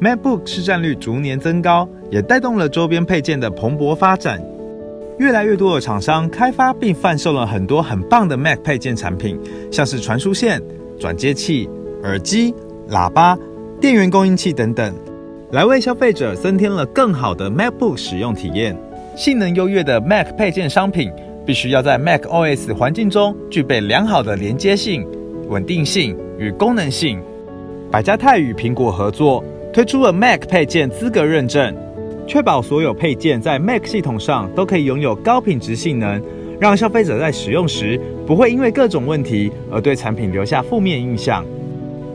，MacBook 市占率逐年增高，也带动了周边配件的蓬勃发展。越来越多的厂商开发并贩售了很多很棒的 Mac 配件产品，像是传输线、转接器、耳机、喇叭、电源供应器等等，来为消费者增添了更好的 MacBook 使用体验。性能优越的 Mac 配件商品，必须要在 Mac OS 环境中具备良好的连接性、稳定性与功能性。百家泰与苹果合作，推出了 Mac 配件资格认证。确保所有配件在 Mac 系统上都可以拥有高品质性能，让消费者在使用时不会因为各种问题而对产品留下负面印象。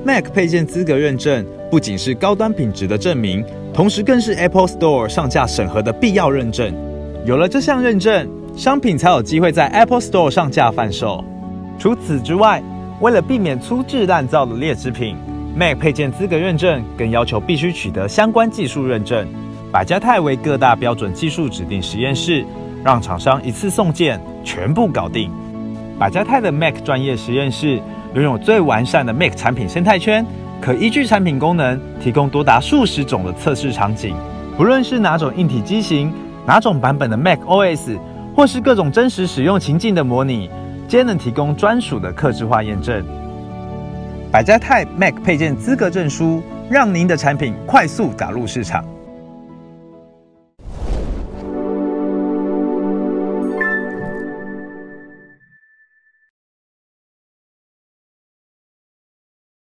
Mac 配件资格认证不仅是高端品质的证明，同时更是 Apple Store 上架审核的必要认证。有了这项认证，商品才有机会在 Apple Store 上架贩售。除此之外，为了避免粗制滥造的劣质品，Mac 配件资格认证更要求必须取得相关技术认证。百家泰为各大标准技术指定实验室，让厂商一次送件，全部搞定。百家泰的 Mac 专业实验室拥有最完善的 Mac 产品生态圈，可依据产品功能提供多达数十种的测试场景。不论是哪种硬体机型、哪种版本的 Mac OS，或是各种真实使用情境的模拟，皆能提供专属的客制化验证。百家泰 Mac 配件资格证书，让您的产品快速打入市场。